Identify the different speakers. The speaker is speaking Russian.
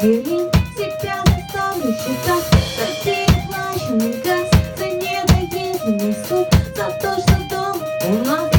Speaker 1: собі він Себя заставлю считать Дожди, плачу, не газ За ненавидный суд За то, что дом у нас